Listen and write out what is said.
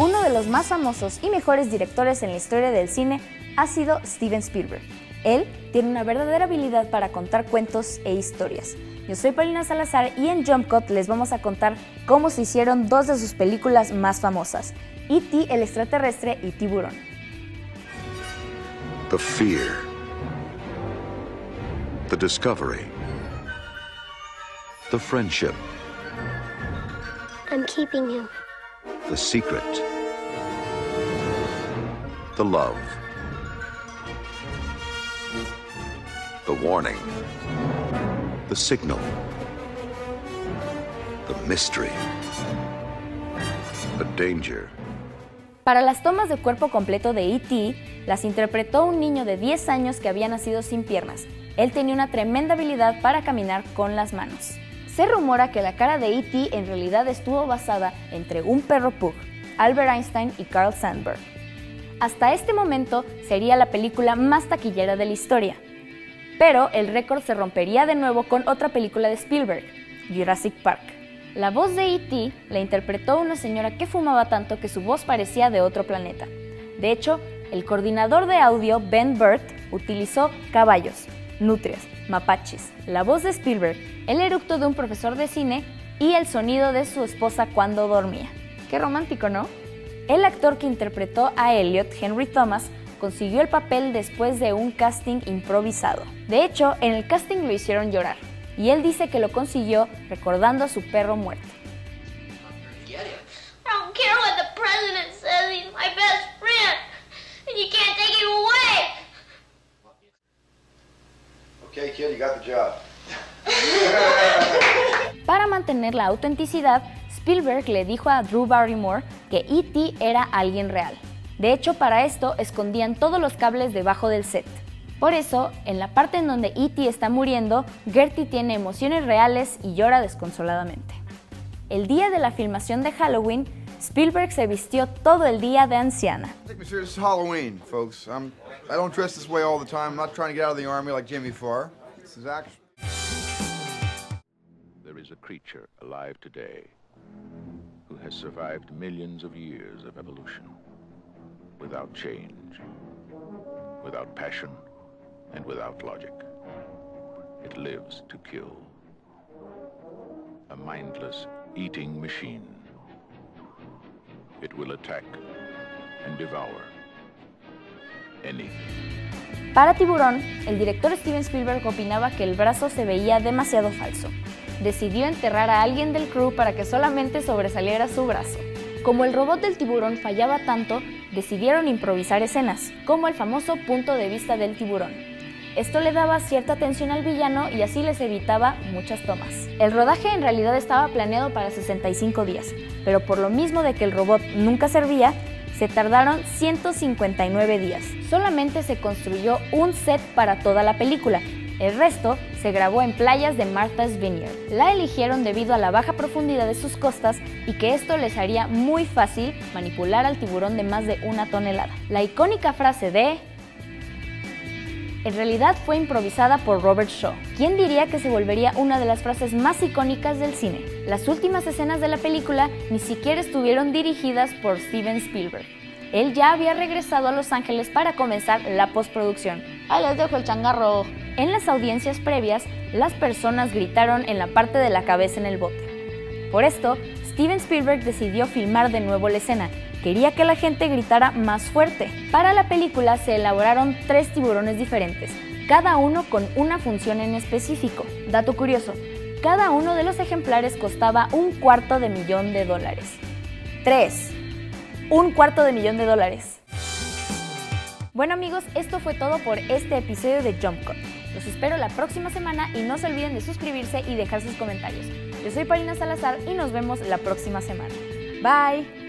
Uno de los más famosos y mejores directores en la historia del cine ha sido Steven Spielberg. Él tiene una verdadera habilidad para contar cuentos e historias. Yo soy Paulina Salazar y en Jump Cut les vamos a contar cómo se hicieron dos de sus películas más famosas, E.T. el extraterrestre y Tiburón. The fear. The discovery. The friendship. I'm keeping him. The secret. The love. The warning. The signal. The mystery. The danger. Para las tomas de cuerpo completo de E.T., las interpretó un niño de 10 años que había nacido sin piernas. Él tenía una tremenda habilidad para caminar con las manos. Se rumora que la cara de E.T. en realidad estuvo basada entre un perro pug, Albert Einstein y Carl Sandburg. Hasta este momento sería la película más taquillera de la historia. Pero el récord se rompería de nuevo con otra película de Spielberg, Jurassic Park. La voz de E.T. la interpretó una señora que fumaba tanto que su voz parecía de otro planeta. De hecho, el coordinador de audio, Ben Burt, utilizó caballos, nutrias, mapaches, la voz de Spielberg, el eructo de un profesor de cine y el sonido de su esposa cuando dormía. Qué romántico, ¿no? El actor que interpretó a Elliot, Henry Thomas, consiguió el papel después de un casting improvisado. De hecho, en el casting lo hicieron llorar, y él dice que lo consiguió recordando a su perro muerto. Got the job. Para mantener la autenticidad, Spielberg le dijo a Drew Barrymore que E.T. era alguien real. De hecho, para esto escondían todos los cables debajo del set. Por eso, en la parte en donde E.T. está muriendo, Gertie tiene emociones reales y llora desconsoladamente. El día de la filmación de Halloween, Spielberg se vistió todo el día de anciana. Take me serious. It's Halloween, folks. I'm, I don't dress this way all the time. I'm not trying to get out of the army like Jimmy Farr. This is. There is a creature alive today who has survived millions of years of evolution without change, without passion, and without logic. It lives to kill. A mindless eating machine. It will attack and devour anything. Para Tiburón, el director Steven Spielberg opinaba que el brazo se veía demasiado falso. Decidió enterrar a alguien del crew para que solamente sobresaliera su brazo. Como el robot del tiburón fallaba tanto, decidieron improvisar escenas, como el famoso punto de vista del tiburón. Esto le daba cierta atención al villano y así les evitaba muchas tomas. El rodaje en realidad estaba planeado para 65 días, pero por lo mismo de que el robot nunca servía, se tardaron 159 días. Solamente se construyó un set para toda la película. El resto se grabó en playas de Martha's Vineyard. La eligieron debido a la baja profundidad de sus costas y que esto les haría muy fácil manipular al tiburón de más de una tonelada. La icónica frase de en realidad fue improvisada por Robert Shaw. ¿Quién diría que se volvería una de las frases más icónicas del cine? Las últimas escenas de la película ni siquiera estuvieron dirigidas por Steven Spielberg. Él ya había regresado a Los Ángeles para comenzar la postproducción. Ahí les dejo el changarro. En las audiencias previas, las personas gritaron en la parte de la cabeza en el bote. Por esto, Steven Spielberg decidió filmar de nuevo la escena. Quería que la gente gritara más fuerte. Para la película se elaboraron tres tiburones diferentes, cada uno con una función en específico. Dato curioso, cada uno de los ejemplares costaba un cuarto de millón de dólares. 3. Un cuarto de millón de dólares. Bueno amigos, esto fue todo por este episodio de Jump Cut. Los espero la próxima semana y no se olviden de suscribirse y dejar sus comentarios. Yo soy Parina Salazar y nos vemos la próxima semana. Bye.